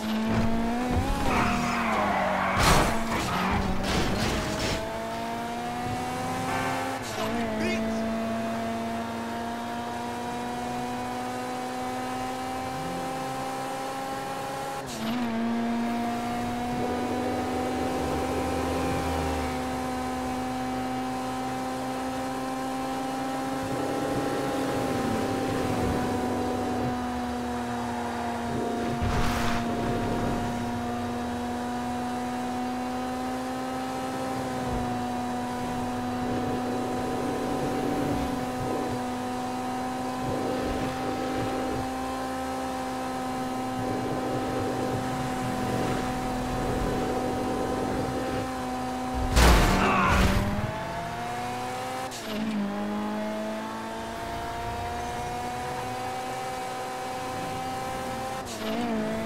Mm-hmm. Mm.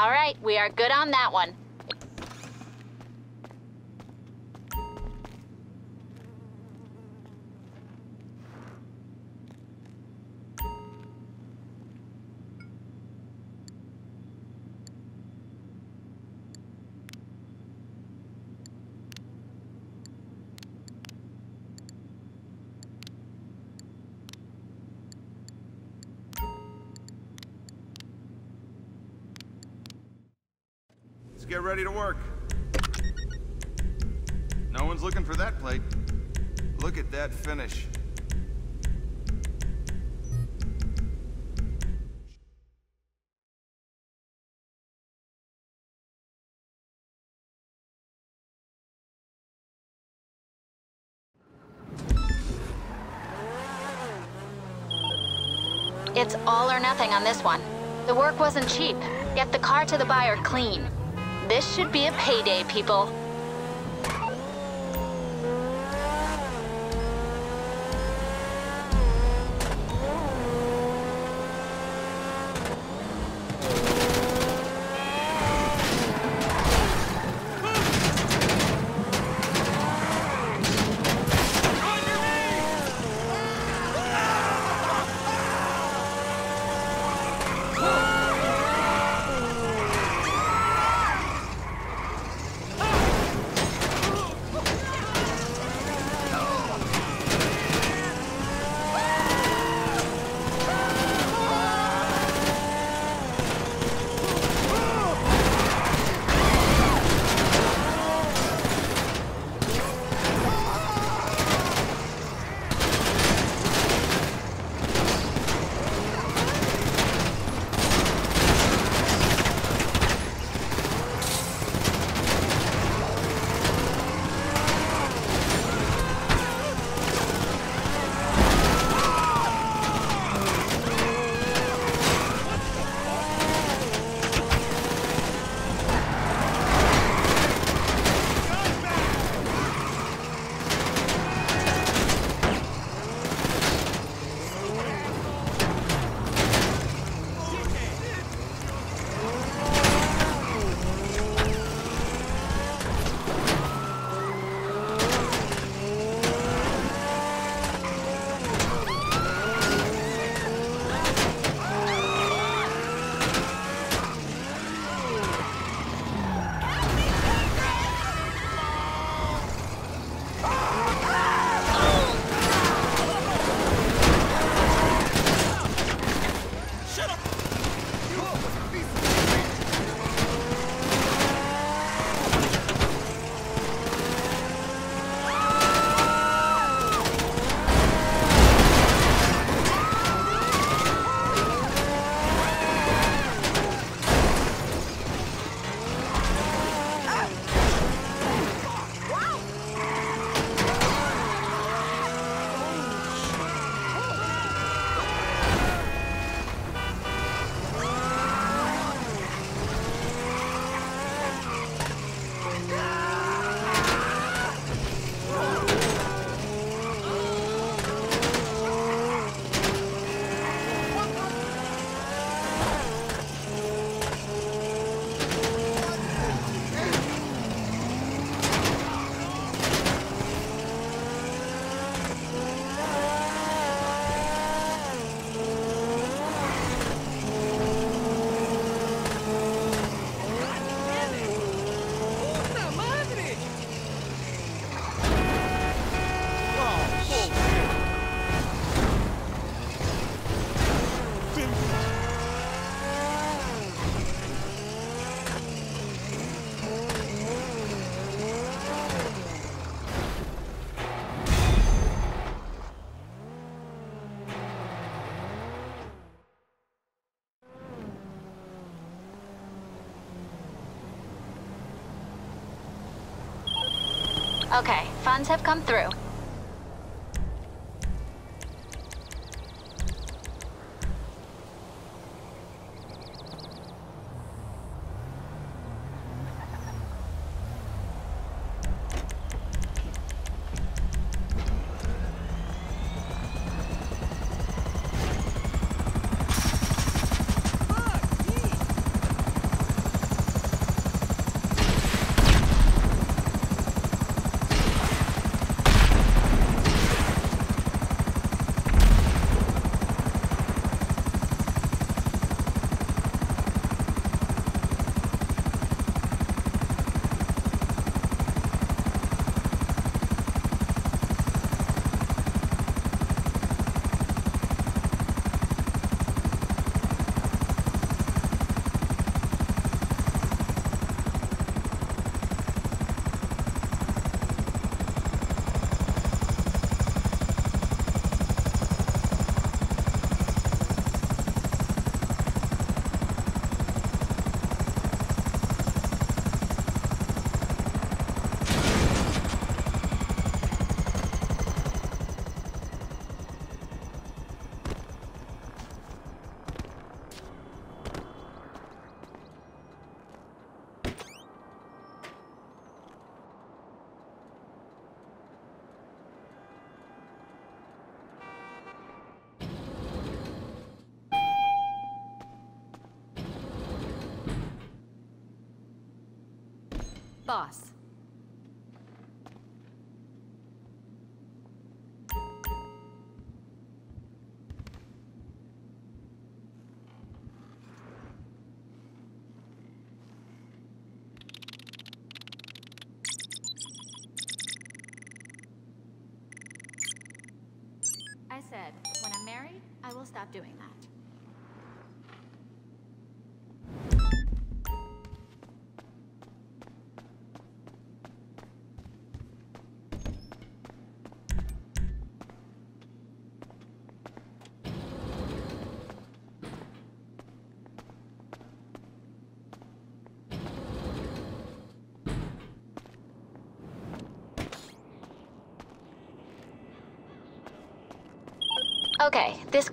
All right, we are good on that one. Get ready to work. No one's looking for that plate. Look at that finish. It's all or nothing on this one. The work wasn't cheap. Get the car to the buyer clean. This should be a payday, people. Get him! You Okay, funds have come through. Boss. Okay, this